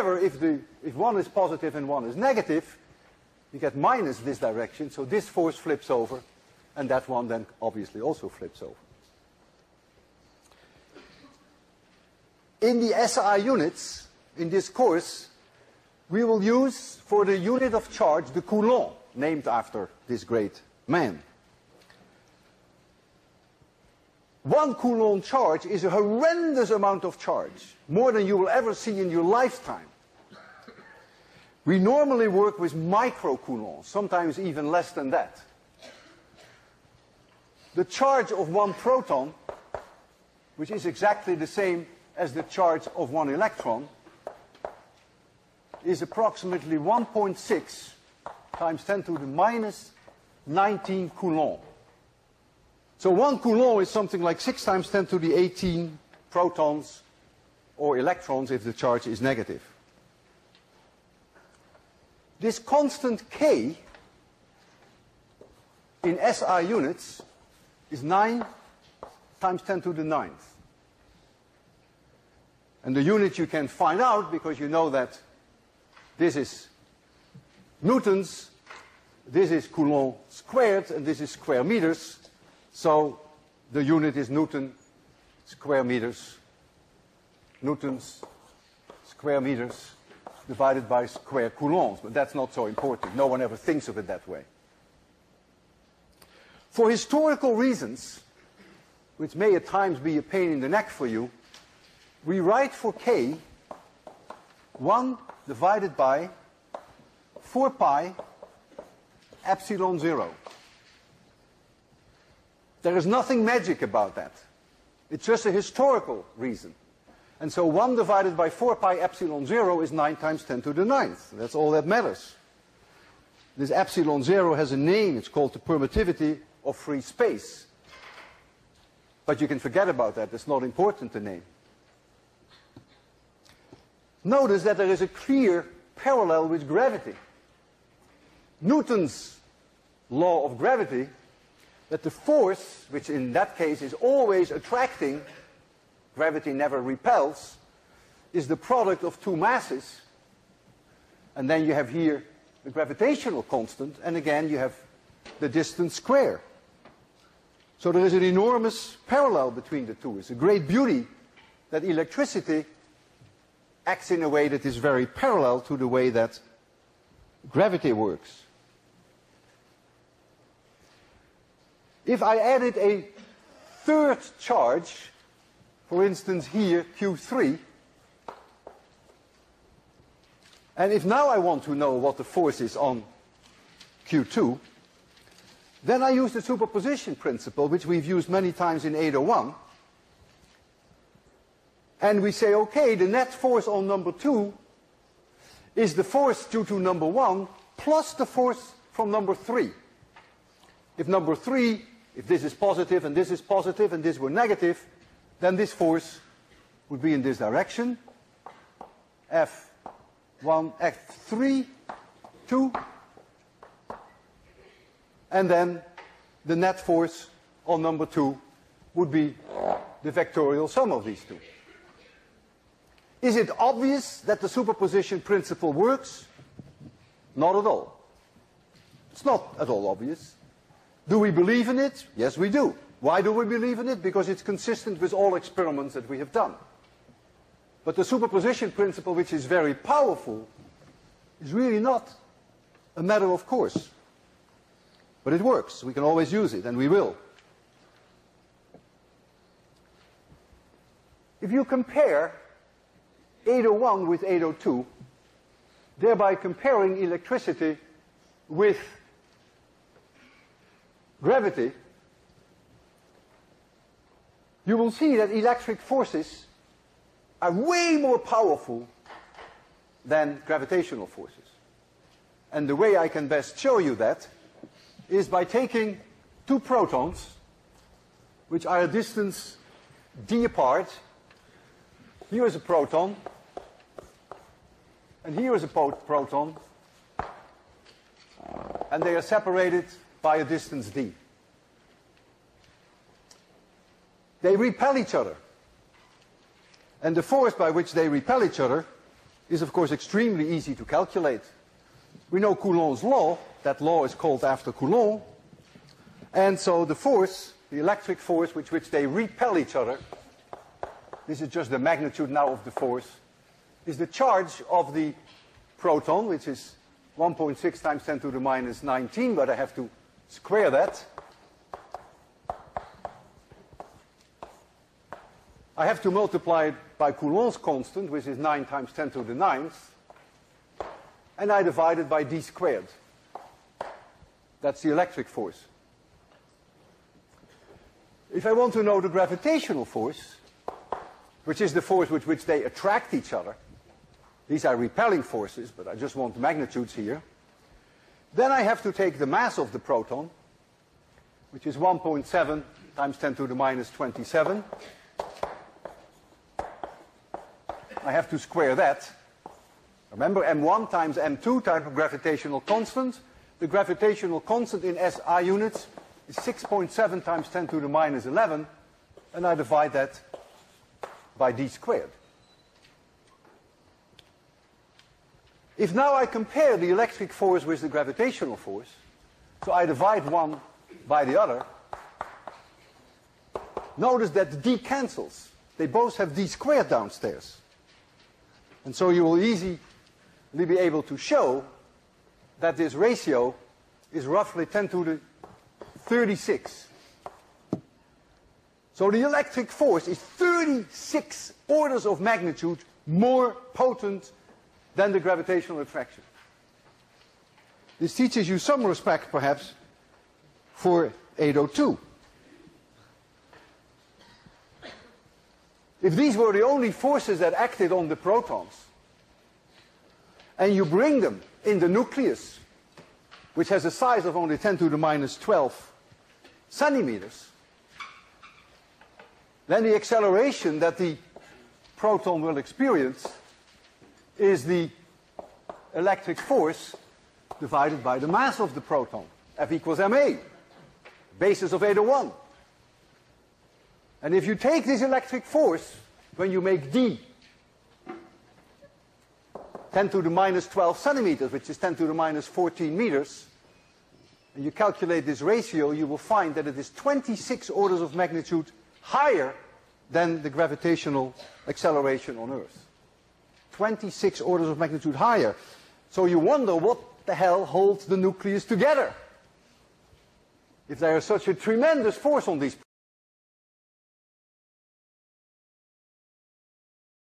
However, if, the, if one is positive and one is negative, you get minus this direction, so this force flips over, and that one then obviously also flips over. In the SI units, in this course, we will use for the unit of charge the Coulomb, named after this great man. One Coulomb charge is a horrendous amount of charge, more than you will ever see in your lifetime. We normally work with micro Coulombs, sometimes even less than that. The charge of one proton, which is exactly the same as the charge of one electron, is approximately 1.6 times 10 to the minus 19 Coulomb. So one Coulomb is something like 6 times 10 to the 18 protons or electrons if the charge is negative. This constant K in SI units is 9 times 10 to the ninth. And the unit you can find out because you know that this is newtons, this is Coulomb squared, and this is square meters. So the unit is Newton square meters, newtons square meters divided by square coulombs. But that's not so important. No one ever thinks of it that way. For historical reasons, which may at times be a pain in the neck for you, we write for k 1 divided by 4 pi epsilon 0. There is nothing magic about that. It's just a historical reason. And so 1 divided by 4 pi epsilon 0 is 9 times 10 to the ninth. That's all that matters. This epsilon 0 has a name. It's called the permittivity of free space. But you can forget about that. It's not important, the name. Notice that there is a clear parallel with gravity. Newton's law of gravity, that the force, which in that case is always attracting, gravity never repels, is the product of two masses. And then you have here the gravitational constant, and again you have the distance square. So there is an enormous parallel between the two. It's a great beauty that electricity acts in a way that is very parallel to the way that gravity works. If I added a third charge, for instance here, Q3, and if now I want to know what the force is on Q2, then I use the superposition principle, which we've used many times in 801. And we say, okay, the net force on number 2 is the force due to number 1 plus the force from number 3. If number 3, if this is positive and this is positive and this were negative, then this force would be in this direction. F1, F3, 2, and then the net force on number 2 would be the vectorial sum of these two. Is it obvious that the superposition principle works? Not at all. It's not at all obvious. Do we believe in it? Yes, we do. Why do we believe in it? Because it's consistent with all experiments that we have done. But the superposition principle, which is very powerful, is really not a matter of course. But it works. We can always use it, and we will. If you compare 801 with 802, thereby comparing electricity with gravity, you will see that electric forces are way more powerful than gravitational forces. And the way I can best show you that is by taking two protons, which are a distance d apart. Here is a proton, and here is a proton, and they are separated by a distance d. They repel each other. And the force by which they repel each other is of course extremely easy to calculate. We know Coulomb's law, that law is called after Coulomb, and so the force, the electric force with which they repel each other, this is just the magnitude now of the force, is the charge of the proton, which is 1.6 times 10 to the minus 19, but I have to square that. I have to multiply it by Coulomb's constant, which is 9 times 10 to the ninth, and I divide it by d squared. That's the electric force. If I want to know the gravitational force, which is the force with which they attract each other, these are repelling forces, but I just want magnitudes here, then I have to take the mass of the proton, which is 1.7 times 10 to the minus 27. I have to square that. Remember, m1 times m2 times gravitational constant. The gravitational constant in SI units is 6.7 times 10 to the minus 11, and I divide that by d squared. If now I compare the electric force with the gravitational force, so I divide one by the other, notice that d cancels. They both have d squared downstairs. And so you will easily be able to show that this ratio is roughly 10 to the 36. So the electric force is 36 orders of magnitude more potent than the gravitational attraction. This teaches you some respect, perhaps, for 802. If these were the only forces that acted on the protons, and you bring them in the nucleus, which has a size of only 10 to the minus 12 centimeters, then the acceleration that the proton will experience is the electric force divided by the mass of the proton, F equals ma, basis of 801. And if you take this electric force, when you make d 10 to the minus 12 centimeters, which is 10 to the minus 14 meters, and you calculate this ratio, you will find that it is 26 orders of magnitude higher than the gravitational acceleration on Earth. 26 orders of magnitude higher. So you wonder what the hell holds the nucleus together? If there is such a tremendous force on these